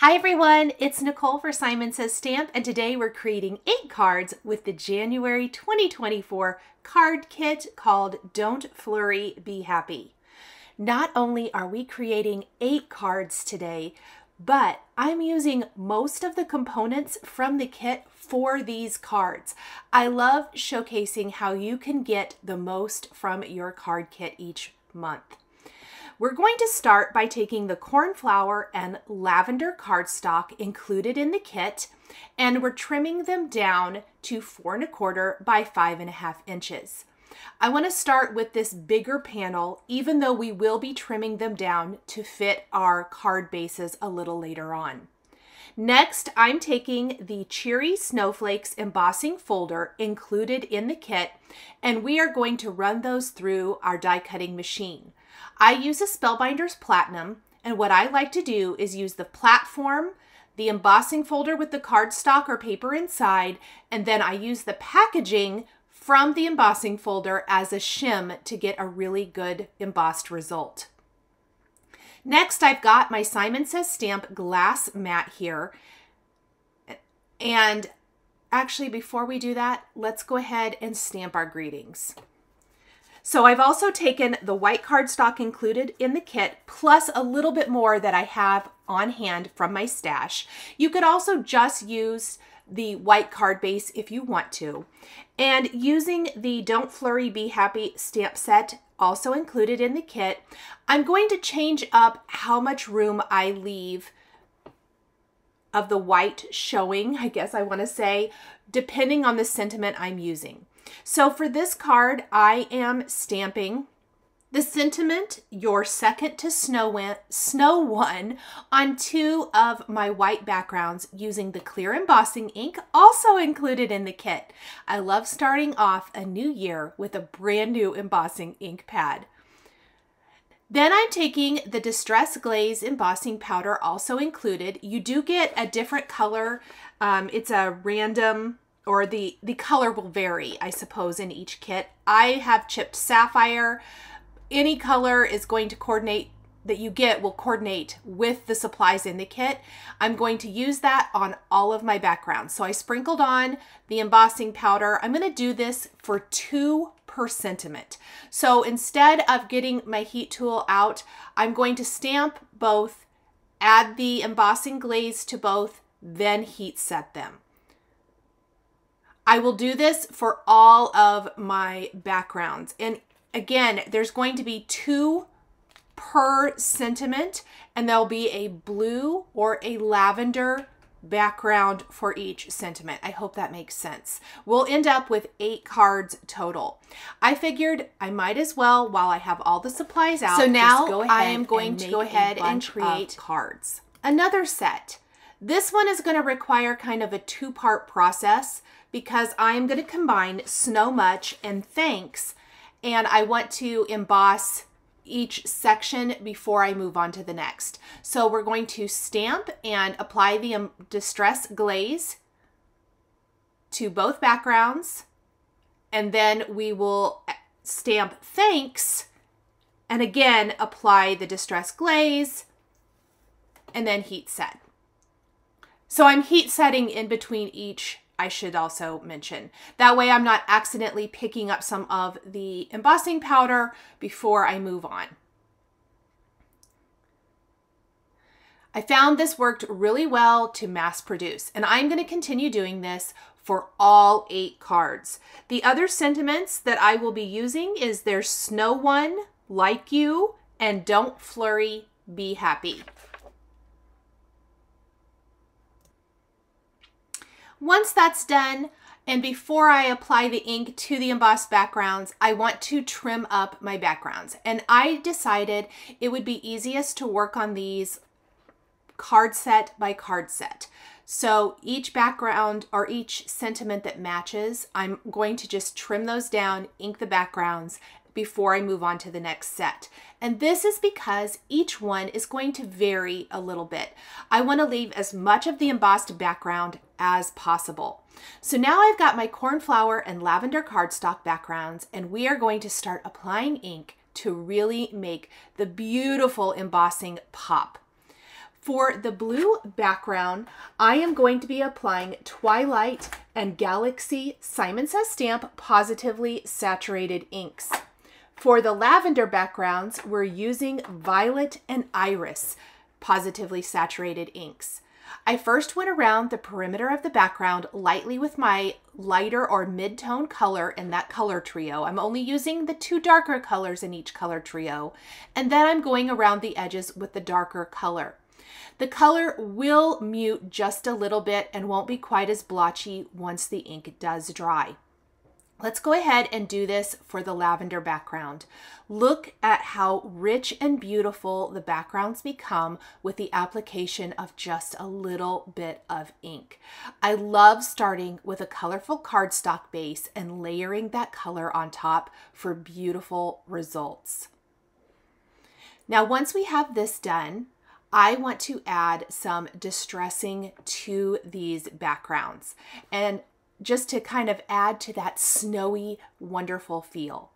Hi everyone, it's Nicole for Simon Says Stamp and today we're creating eight cards with the January 2024 card kit called Don't Flurry, Be Happy. Not only are we creating eight cards today, but I'm using most of the components from the kit for these cards. I love showcasing how you can get the most from your card kit each month. We're going to start by taking the cornflower and lavender cardstock included in the kit, and we're trimming them down to four and a quarter by five and a half inches. I want to start with this bigger panel, even though we will be trimming them down to fit our card bases a little later on. Next, I'm taking the Cheery Snowflakes embossing folder included in the kit, and we are going to run those through our die cutting machine. I use a Spellbinders Platinum, and what I like to do is use the platform, the embossing folder with the cardstock or paper inside, and then I use the packaging from the embossing folder as a shim to get a really good embossed result. Next, I've got my Simon Says Stamp glass mat here. And actually, before we do that, let's go ahead and stamp our greetings. So I've also taken the white cardstock included in the kit, plus a little bit more that I have on hand from my stash. You could also just use the white card base if you want to. And using the Don't Flurry Be Happy stamp set also included in the kit, I'm going to change up how much room I leave of the white showing, I guess I want to say, depending on the sentiment I'm using. So for this card, I am stamping the sentiment, your second to snow, snow one, on two of my white backgrounds using the clear embossing ink also included in the kit. I love starting off a new year with a brand new embossing ink pad. Then I'm taking the Distress Glaze embossing powder also included. You do get a different color. Um, it's a random or the, the color will vary, I suppose, in each kit. I have chipped sapphire. Any color is going to coordinate that you get will coordinate with the supplies in the kit. I'm going to use that on all of my backgrounds. So I sprinkled on the embossing powder. I'm going to do this for two per sentiment. So instead of getting my heat tool out, I'm going to stamp both, add the embossing glaze to both, then heat set them. I will do this for all of my backgrounds. And again, there's going to be two per sentiment and there'll be a blue or a lavender background for each sentiment. I hope that makes sense. We'll end up with eight cards total. I figured I might as well, while I have all the supplies out, so now I am going to go ahead and create cards. Another set. This one is going to require kind of a two-part process because I'm going to combine Snow Much and Thanks, and I want to emboss each section before I move on to the next. So we're going to stamp and apply the um, Distress Glaze to both backgrounds, and then we will stamp Thanks, and again apply the Distress Glaze, and then heat set. So I'm heat setting in between each I should also mention. That way I'm not accidentally picking up some of the embossing powder before I move on. I found this worked really well to mass produce, and I'm going to continue doing this for all eight cards. The other sentiments that I will be using is there's Snow One, Like You, and Don't Flurry, Be Happy. Once that's done, and before I apply the ink to the embossed backgrounds, I want to trim up my backgrounds. And I decided it would be easiest to work on these card set by card set. So each background or each sentiment that matches, I'm going to just trim those down, ink the backgrounds, before I move on to the next set. And this is because each one is going to vary a little bit. I want to leave as much of the embossed background as possible. So now I've got my cornflower and lavender cardstock backgrounds and we are going to start applying ink to really make the beautiful embossing pop. For the blue background, I am going to be applying Twilight and Galaxy Simon Says Stamp Positively Saturated inks. For the lavender backgrounds, we're using Violet and Iris Positively Saturated inks. I first went around the perimeter of the background lightly with my lighter or mid-tone color in that color trio. I'm only using the two darker colors in each color trio. And then I'm going around the edges with the darker color. The color will mute just a little bit and won't be quite as blotchy once the ink does dry. Let's go ahead and do this for the lavender background. Look at how rich and beautiful the backgrounds become with the application of just a little bit of ink. I love starting with a colorful cardstock base and layering that color on top for beautiful results. Now, once we have this done, I want to add some distressing to these backgrounds. And just to kind of add to that snowy, wonderful feel.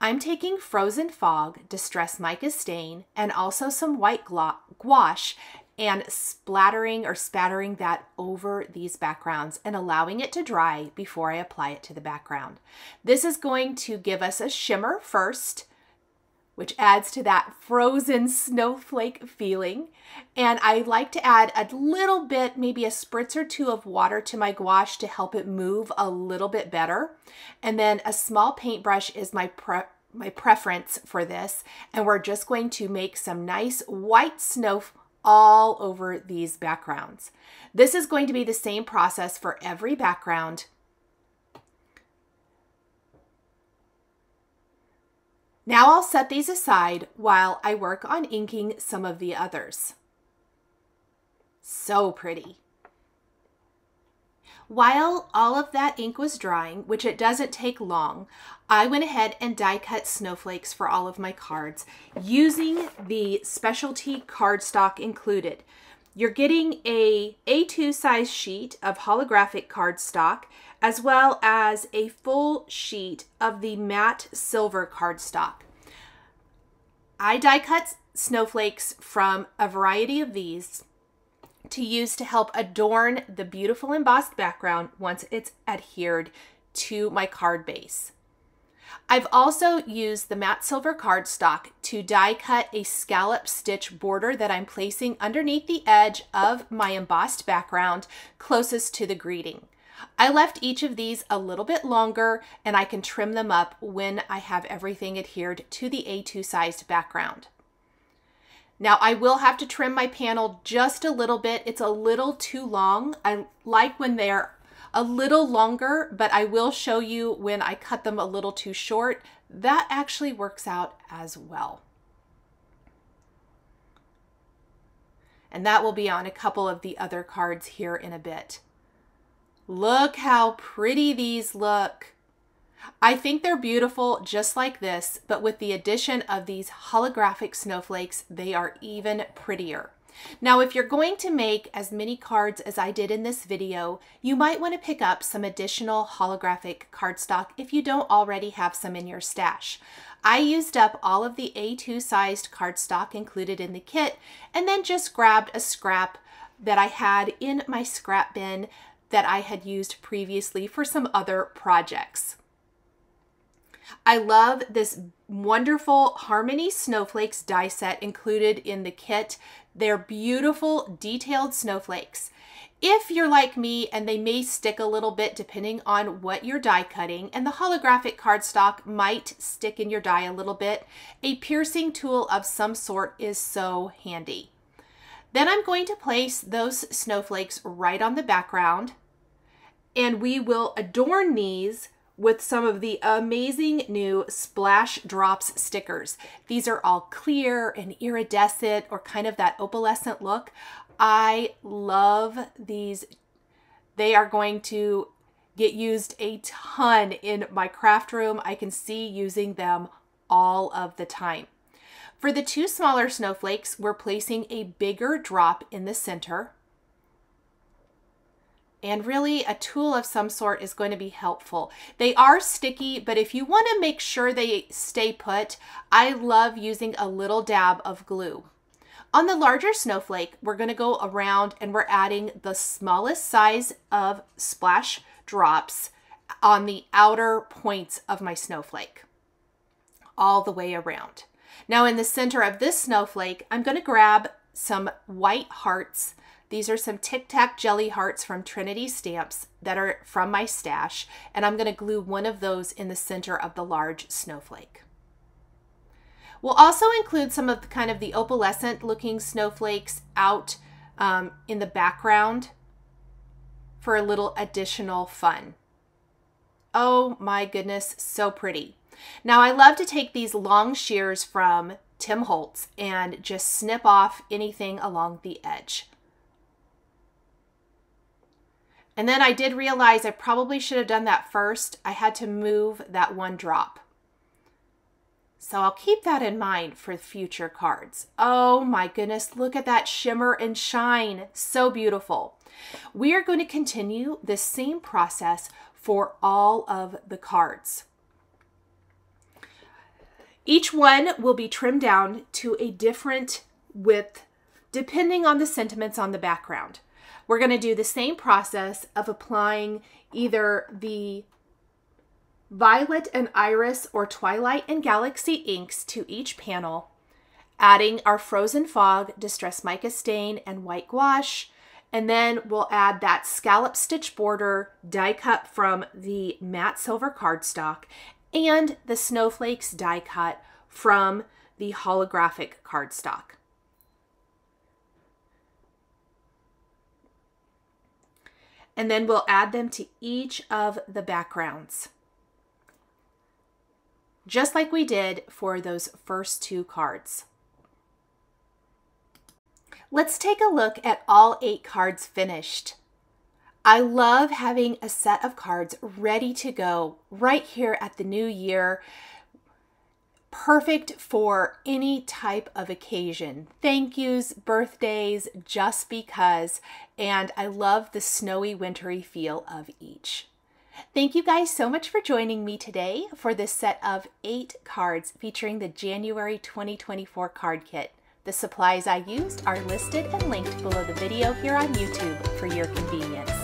I'm taking Frozen Fog, Distress Mica Stain, and also some white gouache and splattering or spattering that over these backgrounds and allowing it to dry before I apply it to the background. This is going to give us a shimmer first, which adds to that frozen snowflake feeling. And I like to add a little bit, maybe a spritz or two of water to my gouache to help it move a little bit better. And then a small paintbrush is my my preference for this. And we're just going to make some nice white snow all over these backgrounds. This is going to be the same process for every background Now I'll set these aside while I work on inking some of the others. So pretty. While all of that ink was drying, which it doesn't take long, I went ahead and die cut snowflakes for all of my cards using the specialty cardstock included. You're getting a A2 size sheet of holographic cardstock as well as a full sheet of the matte silver cardstock. I die cut snowflakes from a variety of these to use to help adorn the beautiful embossed background once it's adhered to my card base. I've also used the matte silver cardstock to die cut a scallop stitch border that I'm placing underneath the edge of my embossed background closest to the greeting. I left each of these a little bit longer and I can trim them up when I have everything adhered to the A2 sized background. Now I will have to trim my panel just a little bit. It's a little too long. I like when they're a little longer, but I will show you when I cut them a little too short. That actually works out as well. And that will be on a couple of the other cards here in a bit. Look how pretty these look. I think they're beautiful just like this, but with the addition of these holographic snowflakes, they are even prettier. Now, if you're going to make as many cards as I did in this video, you might want to pick up some additional holographic cardstock if you don't already have some in your stash. I used up all of the A2 sized cardstock included in the kit and then just grabbed a scrap that I had in my scrap bin that I had used previously for some other projects. I love this wonderful Harmony Snowflakes die set included in the kit. They're beautiful detailed snowflakes. If you're like me and they may stick a little bit depending on what you're die cutting and the holographic cardstock might stick in your die a little bit, a piercing tool of some sort is so handy. Then I'm going to place those snowflakes right on the background and we will adorn these with some of the amazing new Splash Drops stickers. These are all clear and iridescent or kind of that opalescent look. I love these. They are going to get used a ton in my craft room. I can see using them all of the time. For the two smaller snowflakes, we're placing a bigger drop in the center and really a tool of some sort is going to be helpful. They are sticky, but if you want to make sure they stay put, I love using a little dab of glue. On the larger snowflake, we're going to go around and we're adding the smallest size of splash drops on the outer points of my snowflake all the way around. Now in the center of this snowflake, I'm going to grab some white hearts. These are some Tic Tac jelly hearts from Trinity Stamps that are from my stash, and I'm going to glue one of those in the center of the large snowflake. We'll also include some of the kind of the opalescent looking snowflakes out um, in the background for a little additional fun. Oh my goodness, so pretty. Now I love to take these long shears from Tim Holtz and just snip off anything along the edge. And then I did realize I probably should have done that first. I had to move that one drop. So I'll keep that in mind for future cards. Oh my goodness, look at that shimmer and shine. So beautiful. We are going to continue the same process for all of the cards. Each one will be trimmed down to a different width depending on the sentiments on the background. We're going to do the same process of applying either the Violet and Iris or Twilight and Galaxy inks to each panel, adding our Frozen Fog, Distress Mica Stain, and White Gouache, and then we'll add that scallop stitch border die cut from the matte silver cardstock and the snowflakes die cut from the holographic cardstock. And then we'll add them to each of the backgrounds. Just like we did for those first two cards. Let's take a look at all eight cards finished. I love having a set of cards ready to go right here at the new year. Perfect for any type of occasion. Thank yous, birthdays, just because, and I love the snowy, wintry feel of each. Thank you guys so much for joining me today for this set of eight cards featuring the January 2024 card kit. The supplies I used are listed and linked below the video here on YouTube for your convenience.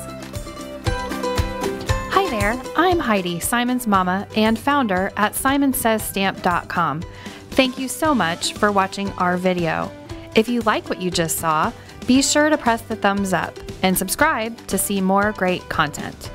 There, I'm Heidi, Simon's mama and founder at simonsaysstamp.com. Thank you so much for watching our video. If you like what you just saw, be sure to press the thumbs up and subscribe to see more great content.